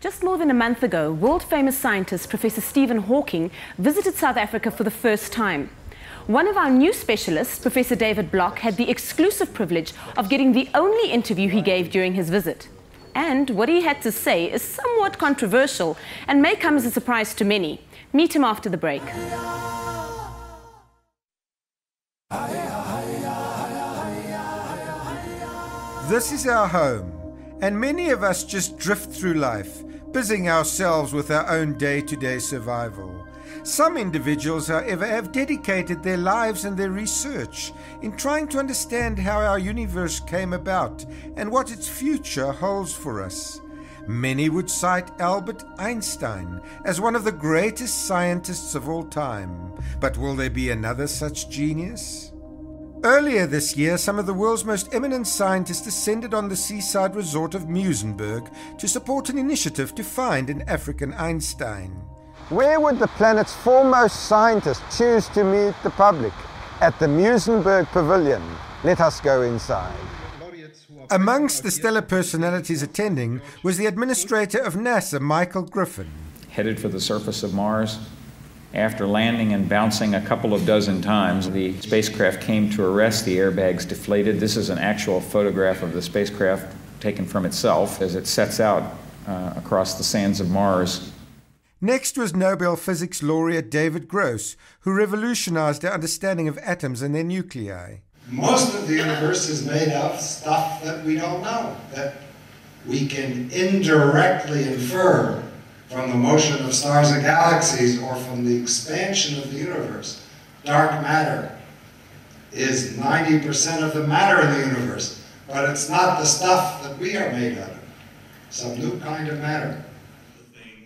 Just more than a month ago, world famous scientist Professor Stephen Hawking visited South Africa for the first time. One of our new specialists, Professor David Block, had the exclusive privilege of getting the only interview he gave during his visit. And what he had to say is somewhat controversial and may come as a surprise to many. Meet him after the break. This is our home, and many of us just drift through life, busying ourselves with our own day to day survival. Some individuals, however, have dedicated their lives and their research in trying to understand how our universe came about and what its future holds for us. Many would cite Albert Einstein as one of the greatest scientists of all time. But will there be another such genius? Earlier this year, some of the world's most eminent scientists descended on the seaside resort of Muizenberg to support an initiative to find an African Einstein. Where would the planet's foremost scientists choose to meet the public? At the Muizenberg Pavilion. Let us go inside. Amongst the stellar personalities attending was the administrator of NASA, Michael Griffin. Headed for the surface of Mars, after landing and bouncing a couple of dozen times, the spacecraft came to arrest. The airbags deflated. This is an actual photograph of the spacecraft taken from itself as it sets out uh, across the sands of Mars. Next was Nobel Physics laureate David Gross, who revolutionized our understanding of atoms and their nuclei. Most of the universe is made of stuff that we don't know, that we can indirectly infer from the motion of stars and galaxies or from the expansion of the universe. Dark matter is 90% of the matter in the universe, but it's not the stuff that we are made out of. Some new kind of matter.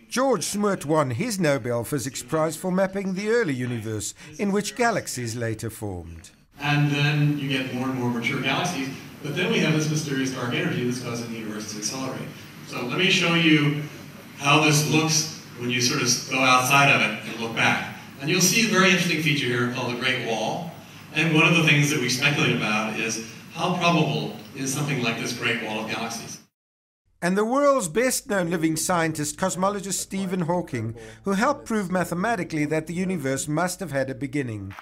George Smoot won his Nobel Physics Prize for mapping the early universe in which galaxies later formed. And then you get more and more mature galaxies, but then we have this mysterious dark energy that's causing the universe to accelerate. So let me show you how this looks when you sort of go outside of it and look back. And you'll see a very interesting feature here called the Great Wall. And one of the things that we speculate about is how probable is something like this Great Wall of galaxies? And the world's best known living scientist, cosmologist Stephen Hawking, who helped prove mathematically that the universe must have had a beginning.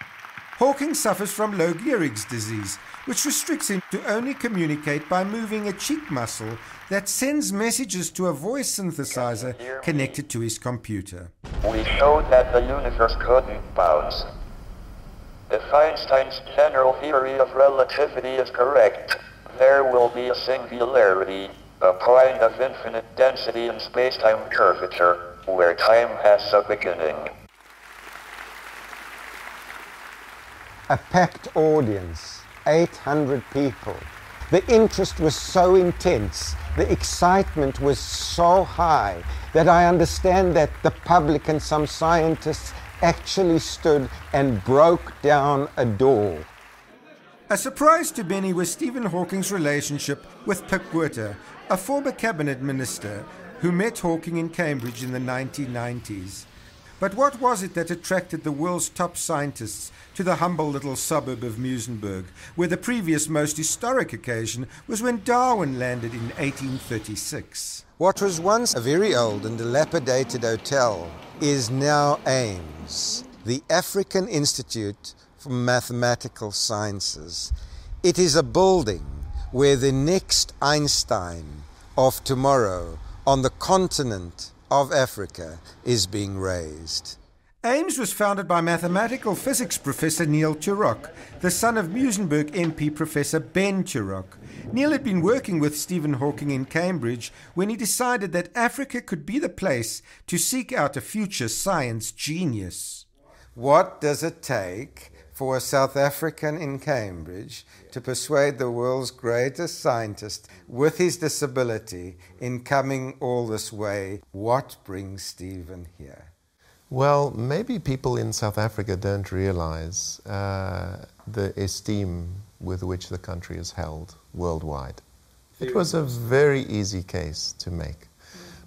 Hawking suffers from Lou Gehrig's disease, which restricts him to only communicate by moving a cheek muscle that sends messages to a voice synthesizer connected to his computer. We showed that the universe couldn't bounce. If Einstein's general theory of relativity is correct, there will be a singularity, a point of infinite density in space-time curvature, where time has a beginning. A packed audience, 800 people. The interest was so intense, the excitement was so high that I understand that the public and some scientists actually stood and broke down a door. A surprise to many was Stephen Hawking's relationship with Pik Botha, a former cabinet minister who met Hawking in Cambridge in the 1990s. But what was it that attracted the world's top scientists to the humble little suburb of Muizenberg, where the previous most historic occasion was when Darwin landed in 1836? What was once a very old and dilapidated hotel is now AIMS, the African Institute for Mathematical Sciences. It is a building where the next Einstein of tomorrow on the continent of Africa is being raised. AIMS was founded by mathematical physics professor Neil Turok, the son of Muizenberg MP Professor Ben Turok. Neil had been working with Stephen Hawking in Cambridge when he decided that Africa could be the place to seek out a future science genius. What does it take for a South African in Cambridge to persuade the world's greatest scientist with his disability in coming all this way? What brings Stephen here? Well, maybe people in South Africa don't realize uh, the esteem with which the country is held worldwide. It was a very easy case to make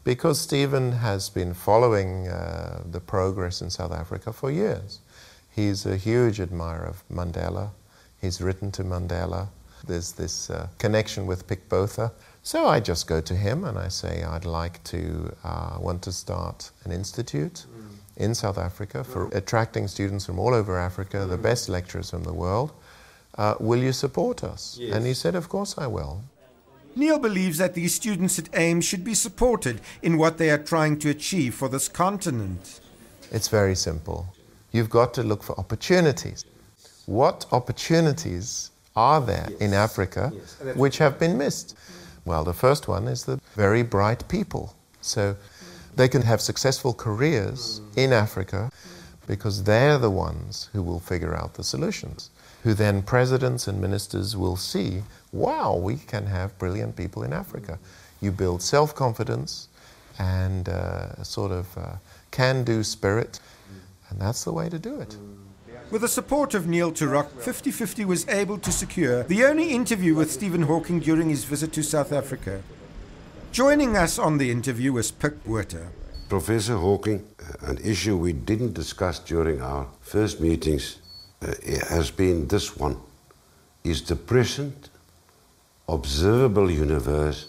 because Stephen has been following uh, the progress in South Africa for years. He's a huge admirer of Mandela. He's written to Mandela. There's this uh, connection with Pik Botha. So I just go to him and I say, I'd like to uh, want to start an institute in South Africa for attracting students from all over Africa, the best lecturers from the world. Uh, will you support us? Yes. And he said, Of course I will. Neil believes that these students at AIMS should be supported in what they are trying to achieve for this continent. It's very simple. You've got to look for opportunities. What opportunities are there in Africa which have been missed? Well, the first one is the very bright people. So they can have successful careers in Africa because they're the ones who will figure out the solutions, who then presidents and ministers will see wow, we can have brilliant people in Africa. You build self confidence and uh, a sort of uh, can do spirit, and that's the way to do it. With the support of Neil Turok, 5050 was able to secure the only interview with Stephen Hawking during his visit to South Africa. Joining us on the interview was Pik Botha. Professor Hawking, uh, an issue we didn't discuss during our first meetings uh, has been this one. Is the present observable universe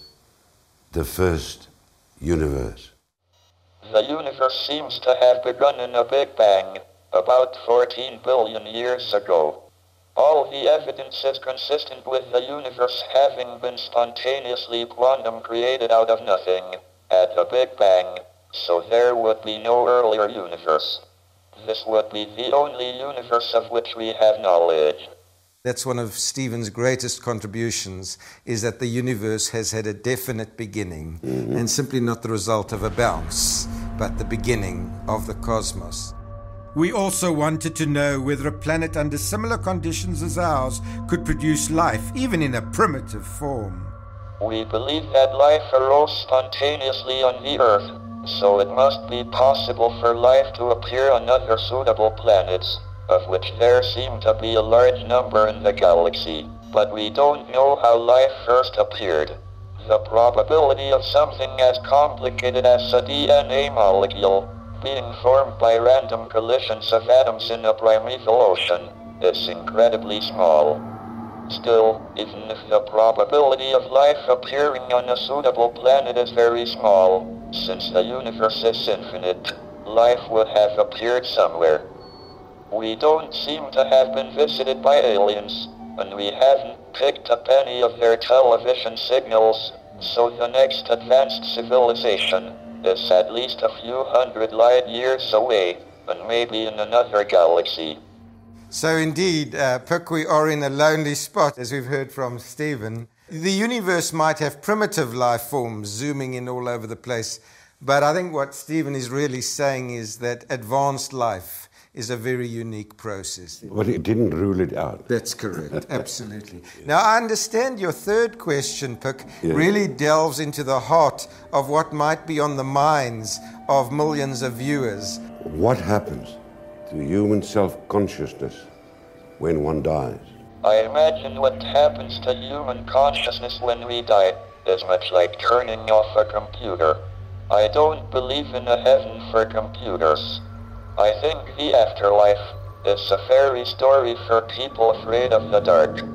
the first universe? The universe seems to have begun in a Big Bang about 14 billion years ago. All the evidence is consistent with the universe having been spontaneously quantum created out of nothing at the Big Bang, so there would be no earlier universe. This would be the only universe of which we have knowledge. That's one of Stephen's greatest contributions, is that the universe has had a definite beginning mm-hmm. and simply not the result of a bounce, but the beginning of the cosmos. We also wanted to know whether a planet under similar conditions as ours could produce life, even in a primitive form. We believe that life arose spontaneously on the Earth, so it must be possible for life to appear on other suitable planets, of which there seem to be a large number in the galaxy, but we don't know how life first appeared. The probability of something as complicated as a DNA molecule being formed by random collisions of atoms in a primeval ocean is incredibly small. Still, even if the probability of life appearing on a suitable planet is very small, since the universe is infinite, life would have appeared somewhere. We don't seem to have been visited by aliens, and we haven't picked up any of their television signals, so the next advanced civilization is at least a few hundred light years away, and maybe in another galaxy. So, indeed, uh, we are in a lonely spot, as we've heard from Stephen. The universe might have primitive life forms zooming in all over the place, but I think what Stephen is really saying is that advanced life is a very unique process. But it didn't rule it out. That's correct, absolutely. Now, I understand your third question, Pik, Yeah. really delves into the heart of what might be on the minds of millions of viewers. What happens to human self consciousness when one dies? I imagine what happens to human consciousness when we die is much like turning off a computer. I don't believe in a heaven for computers. I think the afterlife is a fairy story for people afraid of the dark.